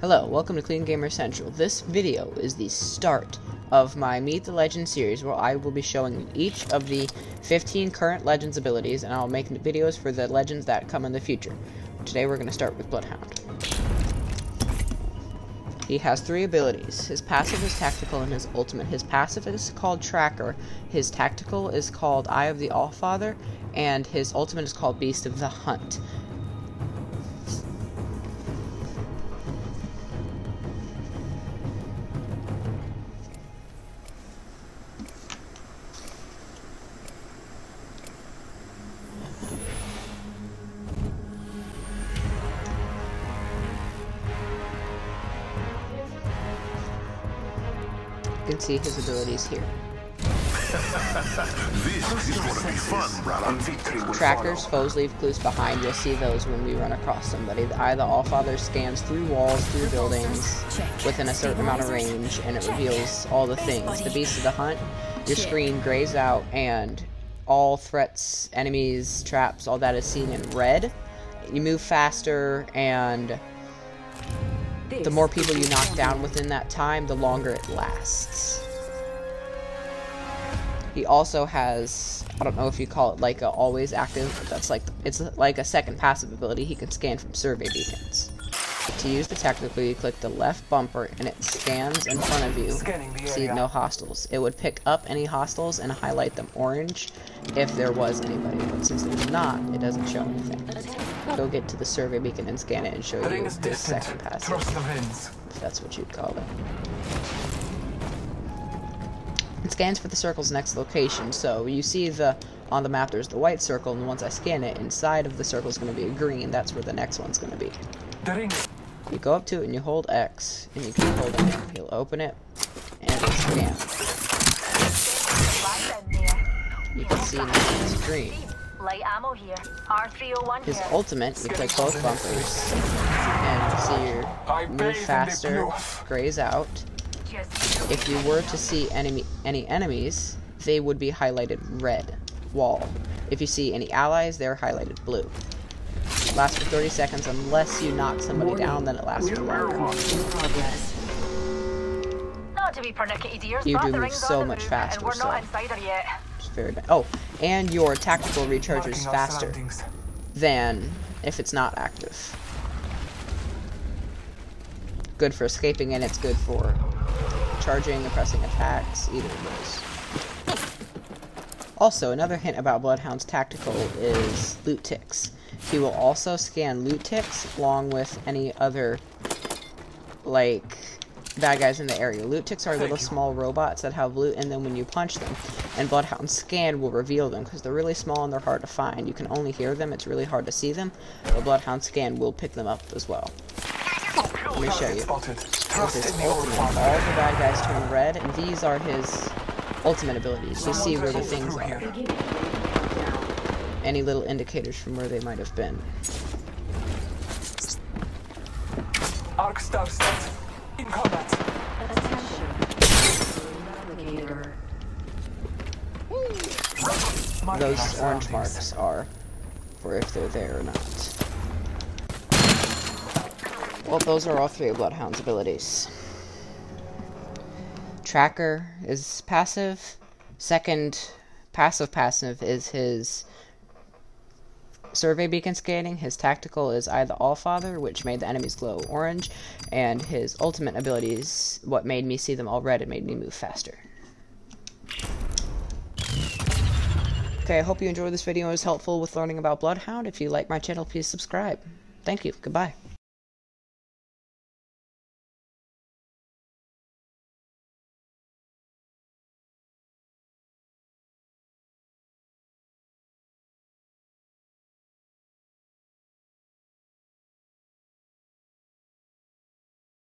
Hello, welcome to Clean Gamer Central. This video is the start of my Meet the Legend series where I will be showing each of the 15 current Legends abilities and I'll make videos for the Legends that come in the future. Today we're going to start with Bloodhound. He has three abilities. His passive is tactical and his ultimate. His passive is called Tracker, his tactical is called Eye of the Allfather, and his ultimate is called Beast of the Hunt. Can see his abilities here. This is gonna be fun, brother. Trackers, foes leave clues behind. You'll see those when we run across somebody. The Eye of the Allfather scans through walls, through buildings, within a certain amount of range, and it reveals all the things. The Beast of the Hunt, your screen grays out, and all threats, enemies, traps, all that is seen in red. You move faster, and the more people you knock down within that time, the longer it lasts. He also has, I don't know if you call it like a always active, but that's like, it's like a second passive ability. He can scan from survey beacons. To use the tactical, you click the left bumper and it scans in front of you. See no hostiles. It would pick up any hostiles and highlight them orange if there was anybody, but since there's not, it doesn't show anything. Go get to the survey beacon and scan it and show you his second passive, if that's what you'd call it. It scans for the circle's next location, so you see the on the map there's the white circle, and once I scan it, inside of the circle is going to be a green, that's where the next one's going to be. You go up to it and you hold X, and you can hold it. You'll open it, and it'll scan. You can see now it's green. Light ammo here. R301 His ultimate, you click both bumpers, and see your move faster grays out. If you were to see enemy any enemies, they would be highlighted red wall. If you see any allies, they're highlighted blue. Lasts for 30 seconds unless you knock somebody down, then it lasts for longer. not to be pernickety dears, You but do move so much faster, and we're not so- inside her yet. It's very bad. Oh, and your tactical recharges faster than if it's not active. Good for escaping and it's good for charging and pressing attacks, either of those. Also, another hint about Bloodhound's tactical is loot ticks. He will also scan loot ticks along with any other, like, bad guys in the area. Loot ticks are little small robots that have loot, and then when you punch them, and Bloodhound scan will reveal them because they're really small and they're hard to find. You can only hear them; it's really hard to see them. But Bloodhound scan will pick them up as well. Let me show you. With his ultimate, all the bad guys turn red, and these are his ultimate abilities. You see where the things are. Any little indicators from where they might have been. Arc star. In combat. Marking Those orange marks are for if they're there or not. Well, those are all three of Bloodhound's abilities. Tracker is passive. Second passive passive is his survey beacon scanning. His tactical is Eye of the Allfather, which made the enemies glow orange. And his ultimate ability is what made me see them all red and made me move faster. Okay, I hope you enjoyed this video It was helpful with learning about Bloodhound. If you like my channel, please subscribe. Thank you. Goodbye.